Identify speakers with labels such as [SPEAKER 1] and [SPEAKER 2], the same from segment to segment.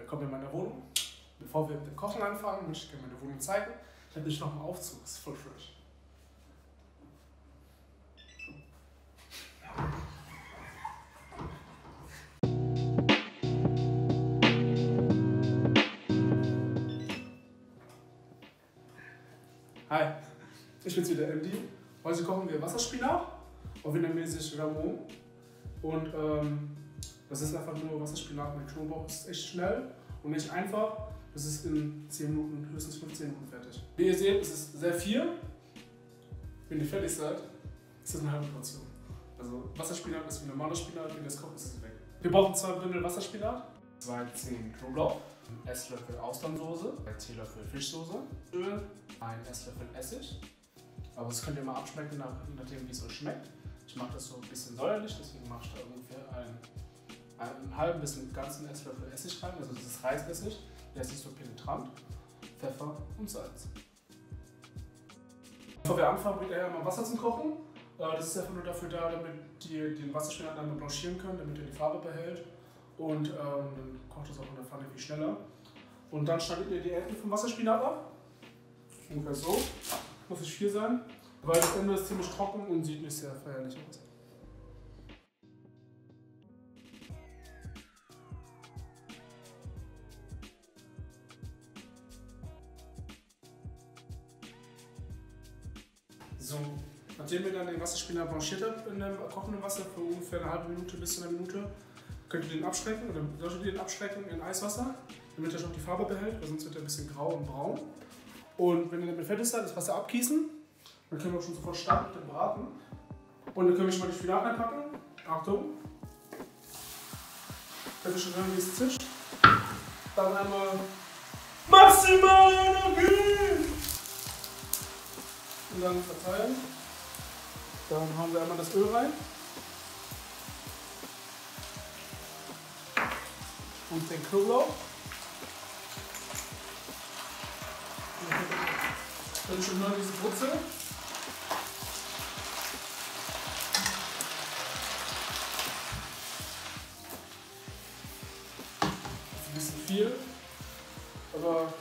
[SPEAKER 1] Willkommen in meiner Wohnung. Bevor wir mit dem Kochen anfangen, möchte ich gerne meine Wohnung zeigen. Ich habe nämlich noch einen Aufzug, ist voll fresh. Hi, ich bin's wieder, MD. Heute kochen wir Wasserspinat auf vietnamesisch Ramon. Und ähm, das ist einfach nur Wasserspinat mit Knoblauch. Das ist echt schnell und nicht einfach. Das ist in 10 Minuten, höchstens 15 Minuten fertig. Wie ihr seht, es ist sehr viel. Wenn ihr fertig seid, ist das eine halbe Portion. Also Wasserspinat ist wie normaler Spinat, wenn ihr es kocht, ist es weg. Wir brauchen zwei Bündel Wasserspinat, zwei Zehen Knoblauch, einen Esslöffel Austernsoße, ein Teelöffel Fischsoße, Öl, ein Esslöffel Essig. Aber das könnt ihr mal abschmecken, nachdem wie es euch schmeckt. Ich mache das so ein bisschen säuerlich, deswegen mache ich da ungefähr einen, einen halben bis einen ganzen Esslöffel Essig rein. Also das ist Reisessig, der ist nicht so penetrant. Pfeffer und Salz. Bevor wir anfangen, wird er mal Wasser zum Kochen. Äh, Das ist einfach nur dafür da, damit ihr den Wasserspinat einmal blanchieren könnt, damit er die Farbe behält. Und ähm, dann kocht es auch in der Pfanne viel schneller. Und dann schneidet ihr die Enden vom Wasserspinat ab. Ungefähr so. Muss nicht viel sein, weil das Ende ist ziemlich trocken und sieht nicht sehr feierlich aus. So, nachdem ihr dann den Wasserspinat blanchiert habt in dem kochenden Wasser für ungefähr eine halbe Minute bis zu einer Minute, könnt ihr den abschrecken oder solltet ihr den abschrecken in Eiswasser, damit er schon die Farbe behält, weil sonst wird er ein bisschen grau und braun. Und wenn ihr damit fertig seid, das Wasser abgießen, dann können wir auch schon sofort starten mit dem Braten. Und dann können wir schon mal die Spinat reinpacken. Achtung. Könnt ihr schon hören, wie es zischt. Dann einmal maximale Energie! Dann verteilen. Dann hauen wir einmal das Öl rein. Und den Knoblauch. Ihr schon hören, diese ist ein bisschen viel, aber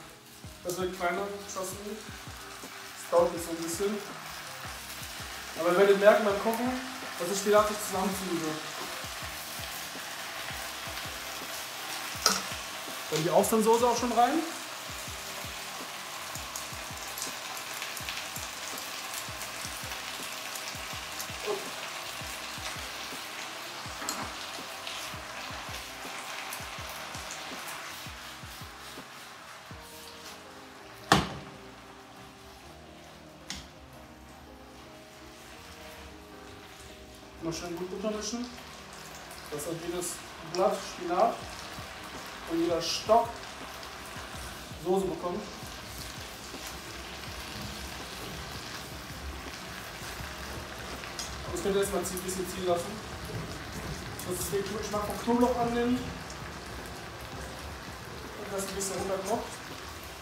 [SPEAKER 1] das wird kleiner dauert jetzt so ein bisschen. Aber ihr werdet merken beim Kochen, dass das Spinat sich zusammenziehen wird. Dann die Austernsoße auch schon rein. Mal schön gut untermischen, dass dann jedes Blatt Spinat und jeder Stock Soße bekommt. Das könnt ihr jetzt mal ein bisschen ziehen lassen, dass es den Geschmack vom Knoblauch annimmt und das ein bisschen runterkocht.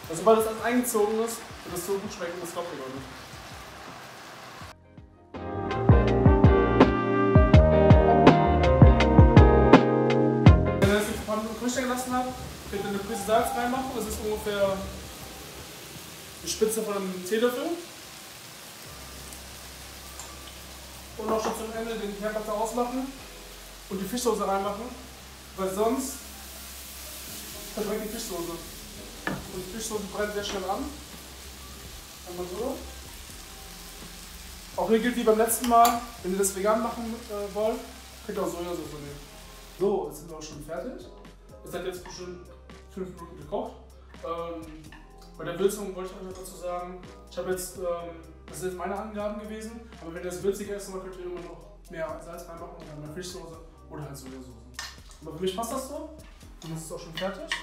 [SPEAKER 1] Also sobald das alles eingezogen ist, wird das so gut schmecken, das glaubt ihr gar nicht. Frisch gelassen habt, könnt ihr eine Prise Salz reinmachen. Das ist ungefähr die Spitze von einem Teelöffel. Und noch schon zum Ende den Herdplatte ausmachen und die Fischsoße reinmachen, weil sonst verbrennt die Fischsoße. Und die Fischsoße brennt sehr schnell an. Einmal so. Auch hier gilt wie beim letzten Mal, wenn ihr das vegan machen äh, wollt, könnt ihr auch Sojasauce nehmen. So, jetzt sind wir auch schon fertig. Es hat jetzt bestimmt 5 Minuten gekocht. Ähm, bei der Würzung wollte ich euch noch dazu sagen, ich habe jetzt, ähm, das sind meine Angaben gewesen, aber wenn ihr das würziger essen wollt, könnt ihr immer noch mehr Salz reinmachen oder mehr Fischsoße oder halt Sojasauce. Aber für mich passt das so. Und das ist auch schon fertig.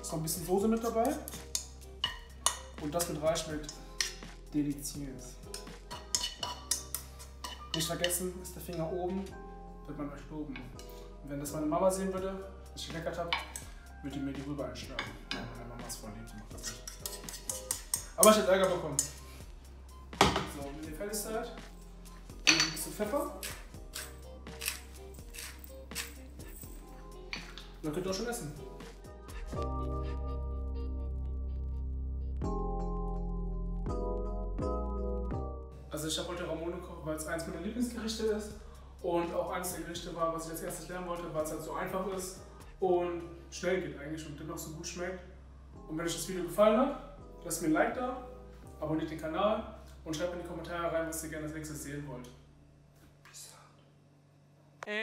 [SPEAKER 1] Ist noch ein bisschen Soße mit dabei. Und das mit Reis schmeckt deliziös. Nicht vergessen, ist der Finger oben, wird man euch loben. Und wenn das meine Mama sehen würde, ich geleckert habe, würde die mir die Rübe einschlagen. Ja, meine Mama ist voll lieb, die macht das nicht. Aber ich hätte Ärger bekommen. So, wenn ihr fertig seid, ein bisschen Pfeffer. Dann könnt ihr auch schon essen. Also ich habe heute Ramone gekocht, weil es eins meiner Lieblingsgerichte ist und auch eines der Gerichte war, was ich als erstes lernen wollte, weil es halt so einfach ist und schnell geht eigentlich und dennoch so gut schmeckt. Und wenn euch das Video gefallen hat, lasst mir ein Like da, abonniert den Kanal und schreibt in die Kommentare rein, was ihr gerne als nächstes sehen wollt.
[SPEAKER 2] Bis dann.